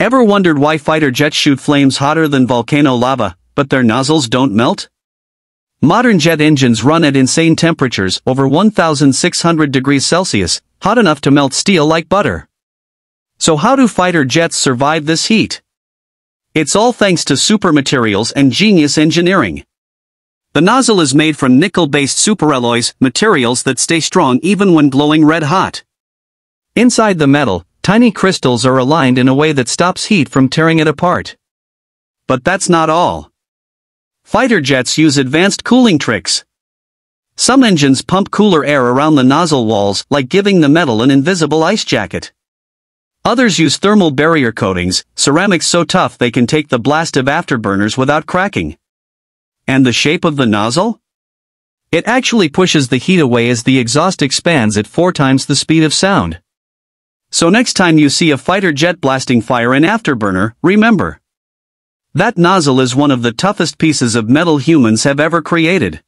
Ever wondered why fighter jets shoot flames hotter than volcano lava, but their nozzles don't melt? Modern jet engines run at insane temperatures over 1600 degrees Celsius, hot enough to melt steel like butter. So how do fighter jets survive this heat? It's all thanks to super materials and genius engineering. The nozzle is made from nickel-based superalloys, materials that stay strong even when glowing red hot. Inside the metal, tiny crystals are aligned in a way that stops heat from tearing it apart. But that's not all. Fighter jets use advanced cooling tricks. Some engines pump cooler air around the nozzle walls like giving the metal an invisible ice jacket. Others use thermal barrier coatings, ceramics so tough they can take the blast of afterburners without cracking. And the shape of the nozzle? It actually pushes the heat away as the exhaust expands at four times the speed of sound. So next time you see a fighter jet blasting fire in afterburner, remember. That nozzle is one of the toughest pieces of metal humans have ever created.